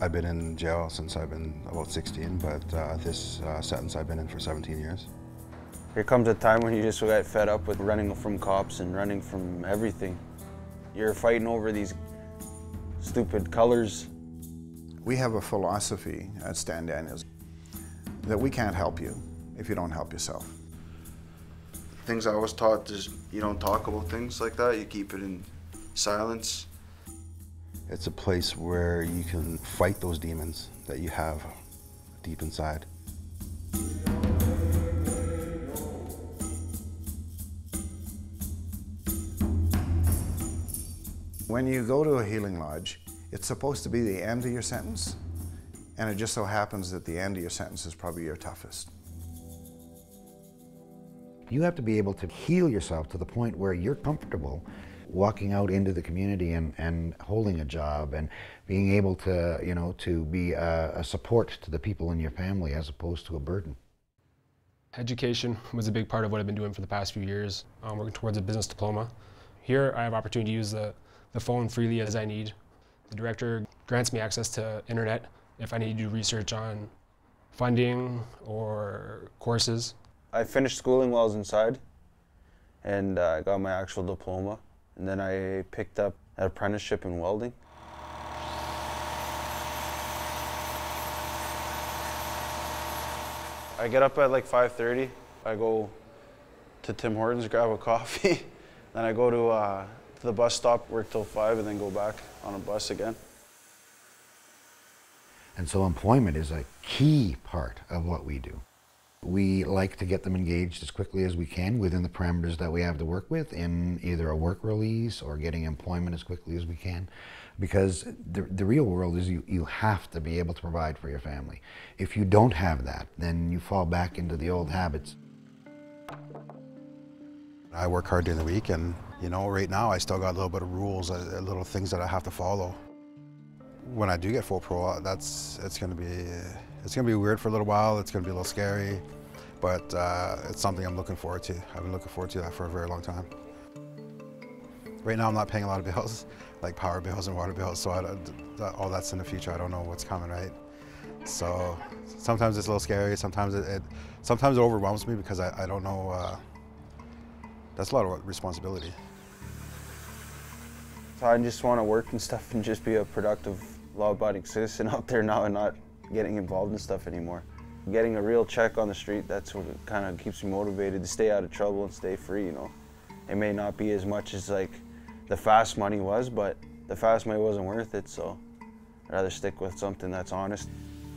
I've been in jail since I've been about 16, but uh, this uh, sentence I've been in for 17 years. There comes a time when you just get fed up with running from cops and running from everything. You're fighting over these stupid colors. We have a philosophy at Stan Daniels that we can't help you if you don't help yourself. Things I was taught is you don't talk about things like that, you keep it in silence. It's a place where you can fight those demons that you have deep inside. When you go to a healing lodge, it's supposed to be the end of your sentence, and it just so happens that the end of your sentence is probably your toughest. You have to be able to heal yourself to the point where you're comfortable walking out into the community and, and holding a job and being able to, you know, to be a, a support to the people in your family as opposed to a burden. Education was a big part of what I've been doing for the past few years, um, working towards a business diploma. Here I have opportunity to use the, the phone freely as I need. The director grants me access to internet if I need to do research on funding or courses. I finished schooling while I was inside and I uh, got my actual diploma. And then I picked up an apprenticeship in welding. I get up at like 5.30. I go to Tim Hortons, grab a coffee. then I go to, uh, to the bus stop, work till 5, and then go back on a bus again. And so employment is a key part of what we do. We like to get them engaged as quickly as we can within the parameters that we have to work with in either a work release or getting employment as quickly as we can. Because the, the real world is you, you have to be able to provide for your family. If you don't have that, then you fall back into the old habits. I work hard during the week and, you know, right now I still got a little bit of rules, uh, little things that I have to follow. When I do get full pro, that's, it's gonna be, it's going to be weird for a little while. It's going to be a little scary, but uh, it's something I'm looking forward to. I've been looking forward to that for a very long time. Right now I'm not paying a lot of bills, like power bills and water bills, so I, all that's in the future. I don't know what's coming, right? So sometimes it's a little scary. Sometimes it, it sometimes it overwhelms me because I, I don't know. Uh, that's a lot of responsibility. I just want to work and stuff and just be a productive, law-abiding citizen out there now and not getting involved in stuff anymore. Getting a real check on the street, that's what kind of keeps me motivated to stay out of trouble and stay free, you know. It may not be as much as like the fast money was, but the fast money wasn't worth it, so I'd rather stick with something that's honest.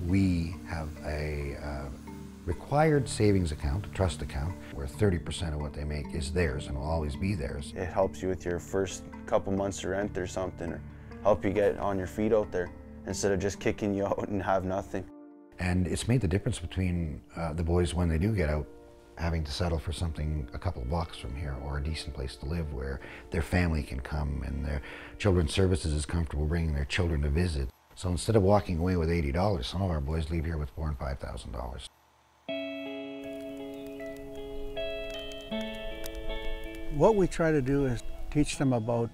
We have a uh, required savings account, a trust account, where 30% of what they make is theirs and will always be theirs. It helps you with your first couple months of rent or something, or help you get on your feet out there instead of just kicking you out and have nothing. And it's made the difference between uh, the boys when they do get out having to settle for something a couple of blocks from here or a decent place to live where their family can come and their children's services is comfortable bringing their children to visit. So instead of walking away with $80, some of our boys leave here with four and $5,000. What we try to do is teach them about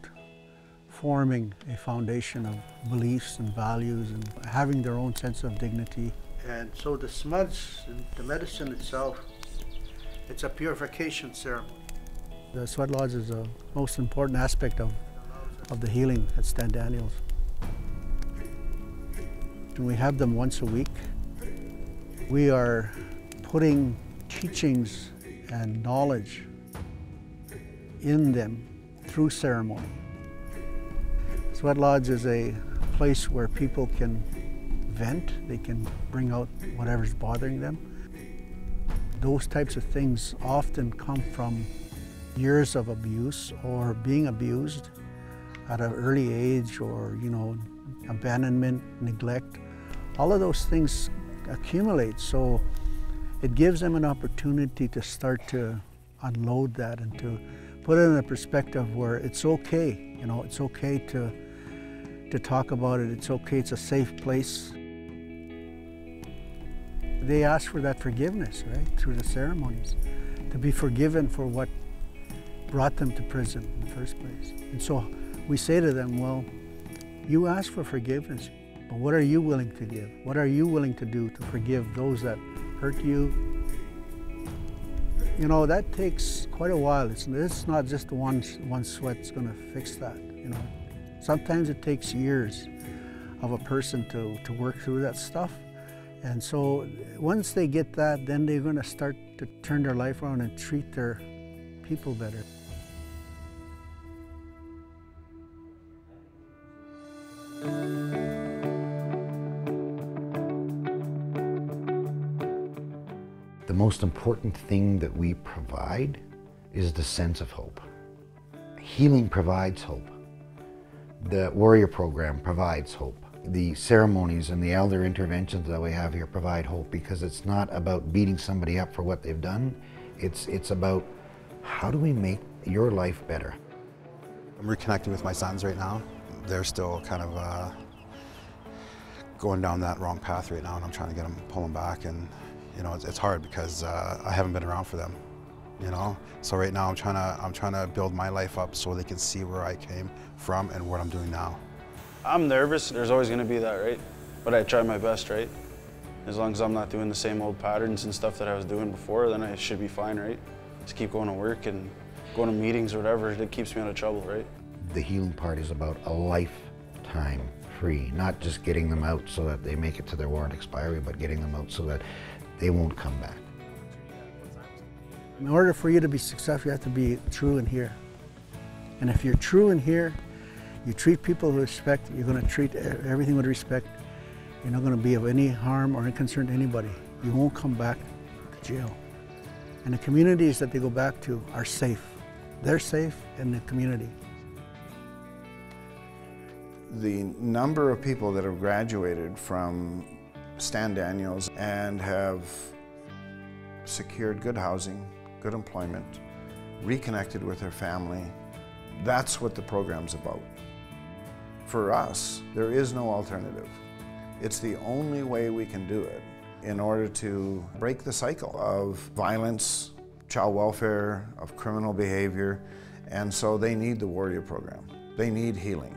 forming a foundation of beliefs and values and having their own sense of dignity. And so the smudge, the medicine itself, it's a purification ceremony. The sweat lodge is the most important aspect of, of the healing at Stan Daniels. And we have them once a week. We are putting teachings and knowledge in them through ceremony. Sweat Lodge is a place where people can vent, they can bring out whatever's bothering them. Those types of things often come from years of abuse or being abused at an early age or, you know, abandonment, neglect. All of those things accumulate. So it gives them an opportunity to start to unload that and to put it in a perspective where it's okay, you know, it's okay to to talk about it. It's okay, it's a safe place. They ask for that forgiveness, right, through the ceremonies, to be forgiven for what brought them to prison in the first place. And so we say to them, well, you ask for forgiveness. But what are you willing to give? What are you willing to do to forgive those that hurt you? You know, that takes quite a while. It's, it's not just one, one sweat's going to fix that, you know. Sometimes it takes years of a person to, to work through that stuff. And so once they get that, then they're going to start to turn their life around and treat their people better. The most important thing that we provide is the sense of hope. Healing provides hope. The warrior program provides hope. The ceremonies and the elder interventions that we have here provide hope because it's not about beating somebody up for what they've done. It's, it's about how do we make your life better? I'm reconnecting with my sons right now. They're still kind of uh, going down that wrong path right now, and I'm trying to get them, pull them back. And you know, it's, it's hard because uh, I haven't been around for them. You know, so right now I'm trying to I'm trying to build my life up so they can see where I came from and what I'm doing now. I'm nervous. There's always going to be that, right? But I try my best, right? As long as I'm not doing the same old patterns and stuff that I was doing before, then I should be fine, right? Just keep going to work and going to meetings or whatever. That keeps me out of trouble, right? The healing part is about a lifetime free, not just getting them out so that they make it to their warrant expiry, but getting them out so that they won't come back. In order for you to be successful, you have to be true in here. And if you're true in here, you treat people with respect, you're going to treat everything with respect. You're not going to be of any harm or any concern to anybody. You won't come back to jail. And the communities that they go back to are safe. They're safe in the community. The number of people that have graduated from Stan Daniels and have secured good housing, good employment, reconnected with their family, that's what the program's about. For us, there is no alternative. It's the only way we can do it in order to break the cycle of violence, child welfare, of criminal behavior, and so they need the Warrior program. They need healing.